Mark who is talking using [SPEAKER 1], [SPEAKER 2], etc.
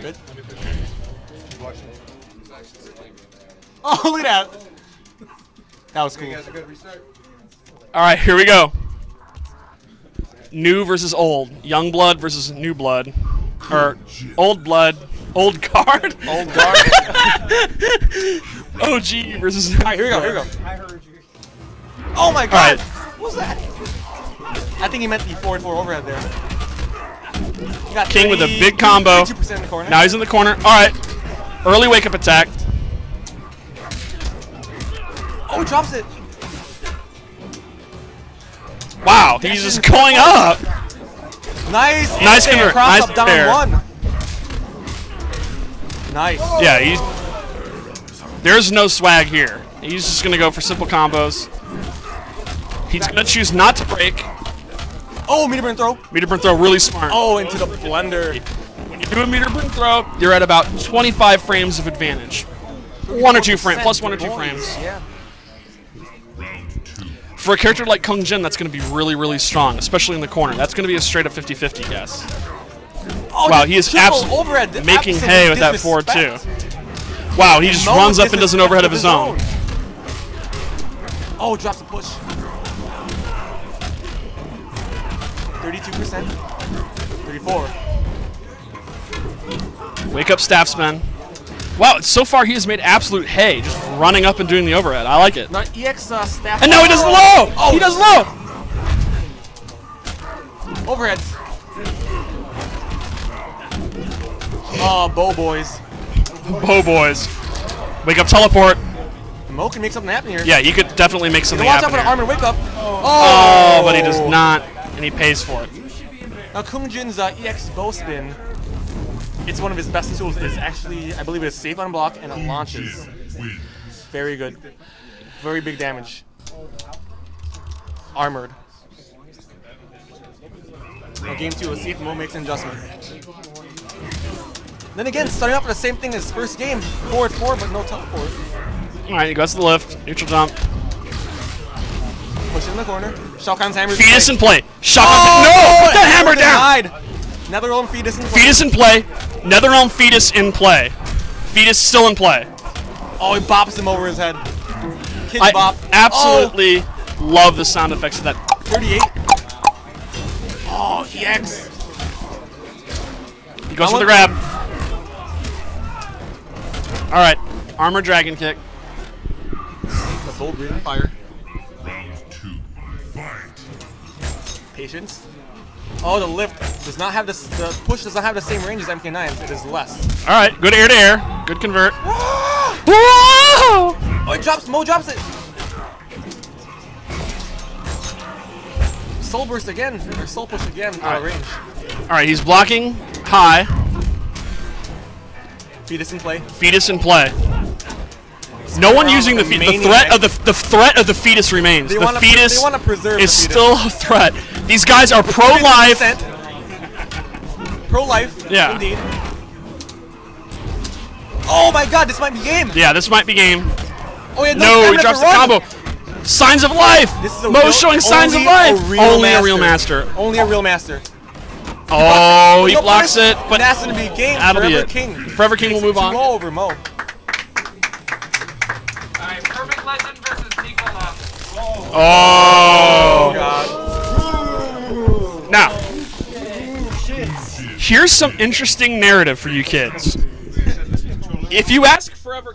[SPEAKER 1] Good. Oh, look at that. That was cool.
[SPEAKER 2] All right, here we go. New versus old. Young blood versus new blood. Or old blood. Old guard.
[SPEAKER 1] Old guard.
[SPEAKER 2] OG versus.
[SPEAKER 1] All right, here we go. Here we go.
[SPEAKER 3] I heard you.
[SPEAKER 1] Oh my god.
[SPEAKER 2] right.
[SPEAKER 1] What was that? I think he meant the forward four overhead there.
[SPEAKER 2] King with a big combo.
[SPEAKER 1] in the.
[SPEAKER 2] Now he's in the corner. All right. Early wake up attack.
[SPEAKER 1] oh, he drops it.
[SPEAKER 2] Wow, he's just going up.
[SPEAKER 1] Nice.
[SPEAKER 2] Nice convert. Nice
[SPEAKER 1] up down one. Nice.
[SPEAKER 2] Yeah, he's. There's no swag here. He's just gonna go for simple combos. He's gonna choose not to break.
[SPEAKER 1] Oh, meter burn throw.
[SPEAKER 2] Meter burn throw really smart.
[SPEAKER 1] Oh, into the blender.
[SPEAKER 2] When you do a meter burn throw, you're at about 25 frames of advantage. One or two frames, plus one or two frames.
[SPEAKER 1] Yeah.
[SPEAKER 2] For a character like Kung Jin, that's going to be really, really strong, especially in the corner. That's going to be a straight up 50-50 guess.
[SPEAKER 1] Oh,
[SPEAKER 2] Wow, he is absolutely. Making
[SPEAKER 1] absolute
[SPEAKER 2] hay with that forward two. Wow, he just
[SPEAKER 1] No
[SPEAKER 2] runs up and does an overhead of his own.
[SPEAKER 1] Oh, drops the push. 32%. 34.
[SPEAKER 2] Wake up, Staffsman. Wow, so far he has made absolute hay, just running up and doing the overhead. I like it.
[SPEAKER 1] Now EX uh, staff.
[SPEAKER 2] And now he does low!
[SPEAKER 1] Oh,
[SPEAKER 2] he does low!
[SPEAKER 1] Overheads. Oh, bow boys.
[SPEAKER 2] Oh, boys. Wake up, teleport.
[SPEAKER 1] Mo can make something happen here.
[SPEAKER 2] Yeah, he could definitely make something
[SPEAKER 1] Watch out for the armor wake up.
[SPEAKER 2] Oh. Oh, but he does not, and he pays for it.
[SPEAKER 1] Now Kung Jin's uh, EX bow spin. It's one of his best tools. It's actually, I believe, it's safe on block and it launches. Very good. Very big damage. Armored. Now game two, let's see if Mo makes an adjustment. Then again, starting off with the same thing as first game. Forward four, but no teleport.
[SPEAKER 2] All right, he goes to the lift, neutral jump.
[SPEAKER 1] Push it in the corner. Shao Kahn's hammer.
[SPEAKER 2] Fetus in play. Shot
[SPEAKER 1] Oh,
[SPEAKER 2] no! Put that hammer down!
[SPEAKER 1] Netherrealm fetus in play.
[SPEAKER 2] Fetus in play. Netherrealm fetus in play. Fetus still in play.
[SPEAKER 1] Oh, he bops him over his head. Kid
[SPEAKER 2] I
[SPEAKER 1] bop.
[SPEAKER 2] absolutely love the sound effects of that.
[SPEAKER 1] Oh, 38. Oh, EX.
[SPEAKER 2] He goes for the grab. All right, armor dragon kick.
[SPEAKER 1] The bold breathing fire. Patience. Oh, the lift does not have this. The push does not have the same range as MK9. It is less.
[SPEAKER 2] All right, good air to air. Good convert. Whoa!
[SPEAKER 1] Oh, it drops. Mo drops it. Soul burst again, or soul push again. Out of
[SPEAKER 2] Alright.
[SPEAKER 1] range.
[SPEAKER 2] All right, he's blocking high.
[SPEAKER 1] Fetus in play.
[SPEAKER 2] Fetus in play. No one using the fe- the threat of the the threat of the fetus remains.
[SPEAKER 1] They
[SPEAKER 2] the fetus
[SPEAKER 1] they wanna preserve
[SPEAKER 2] is
[SPEAKER 1] the
[SPEAKER 2] still a threat. These guys are pro life.
[SPEAKER 1] Pro life.
[SPEAKER 2] Yeah.
[SPEAKER 1] Indeed. Oh my god, this might be game.
[SPEAKER 2] Yeah, this might be game.
[SPEAKER 1] Oh yeah,
[SPEAKER 2] No,
[SPEAKER 1] time
[SPEAKER 2] he drops
[SPEAKER 1] to
[SPEAKER 2] the
[SPEAKER 1] run.
[SPEAKER 2] combo. Signs of life.
[SPEAKER 1] This is a
[SPEAKER 2] Mo's
[SPEAKER 1] real-
[SPEAKER 2] showing signs of life.
[SPEAKER 1] A real
[SPEAKER 2] only
[SPEAKER 1] master.
[SPEAKER 2] a real master.
[SPEAKER 1] Only a real master.
[SPEAKER 2] Oh, he
[SPEAKER 1] No
[SPEAKER 2] blocks it, but
[SPEAKER 1] that's gonna be game.
[SPEAKER 2] that'll be it.
[SPEAKER 1] King.
[SPEAKER 2] Forever King will move on.
[SPEAKER 1] 2-0 over Mo.
[SPEAKER 3] Alright, Perfect Legend versus Nicola.
[SPEAKER 2] Oh. Now, here's some interesting narrative for you kids. If you ask Forever